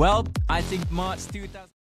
Well, I think March 2000.